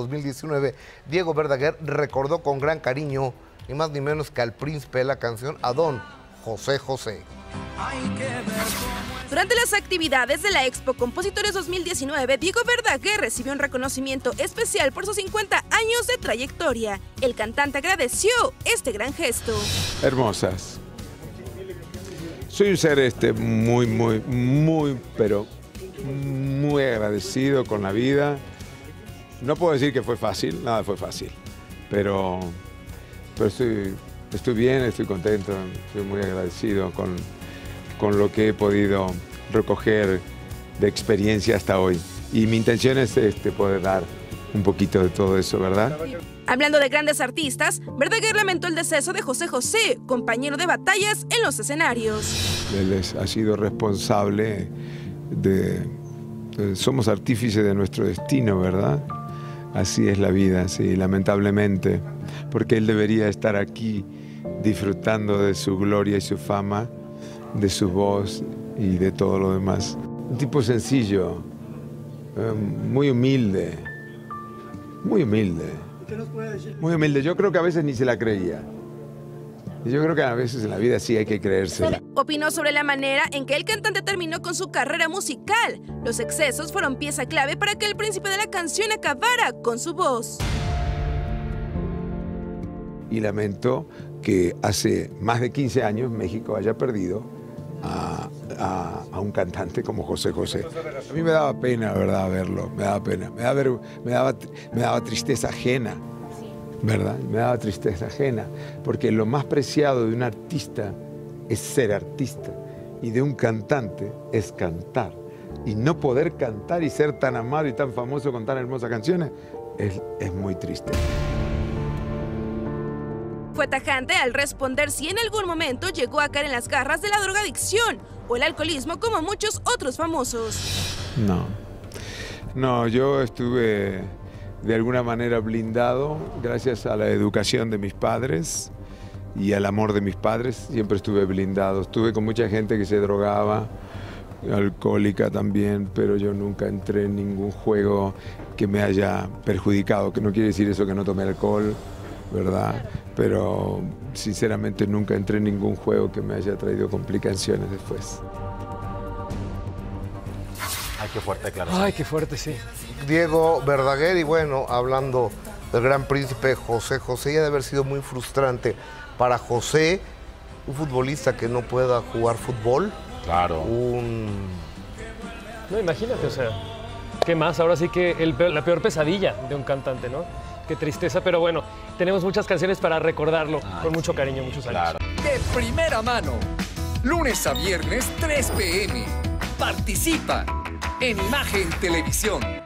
2019, Diego Verdaguer recordó con gran cariño, ni más ni menos que al príncipe de la canción, a don José José. Durante las actividades de la Expo Compositores 2019, Diego Verdaguer recibió un reconocimiento especial por sus 50 años de trayectoria. El cantante agradeció este gran gesto. Hermosas. Soy un ser este, muy, muy, muy, pero muy agradecido con la vida. No puedo decir que fue fácil, nada fue fácil, pero, pero estoy, estoy bien, estoy contento, estoy muy agradecido con, con lo que he podido recoger de experiencia hasta hoy. Y mi intención es este, poder dar un poquito de todo eso, ¿verdad? Hablando de grandes artistas, Verdaguer lamentó el deceso de José José, compañero de batallas en los escenarios. Él ha sido responsable de, de- Somos artífices de nuestro destino, ¿verdad? Así es la vida, sí, lamentablemente. Porque él debería estar aquí disfrutando de su gloria y su fama, de su voz y de todo lo demás. Un tipo sencillo, eh, muy humilde, muy humilde. Muy humilde. Yo creo que a veces ni se la creía. Yo creo que a veces en la vida sí hay que creérsela. Opinó sobre la manera en que el cantante terminó con su carrera musical. Los excesos fueron pieza clave para que el príncipe de la canción acabara con su voz. Y lamento que hace más de 15 años México haya perdido a, a- a un cantante como José José. A mí me daba pena, ¿verdad?, verlo. Me daba pena. Me daba, me daba, me daba tristeza ajena. ¿Verdad? Me daba tristeza ajena. Porque lo más preciado de un artista es ser artista. Y de un cantante es cantar. Y no poder cantar y ser tan amado y tan famoso con tan hermosas canciones es, es muy triste. Fue tajante al responder si en algún momento llegó a caer en las garras de la drogadicción o el alcoholismo como muchos otros famosos. No. No, yo estuve de alguna manera blindado gracias a la educación de mis padres y al amor de mis padres. Siempre estuve blindado. Estuve con mucha gente que se drogaba, alcohólica también, pero yo nunca entré en ningún juego que me haya perjudicado, que no quiere decir eso que no tomé alcohol, ¿verdad? Pero sinceramente nunca entré en ningún juego que me haya traído complicaciones después. Ay, qué fuerte declaración. Ay, qué fuerte, sí. Diego Verdaguer y bueno, hablando del gran príncipe José José, ya debe haber sido muy frustrante para José, un futbolista que no pueda jugar fútbol, Claro. un... No, imagínate, o sea, ¿qué más? Ahora sí que el peor- la peor pesadilla de un cantante, ¿no? Qué tristeza, pero bueno, tenemos muchas canciones para recordarlo Ay, con mucho sí, cariño, muchos años. Claro. de primera mano. Lunes a viernes, 3 p.m. Participa en Imagen Televisión.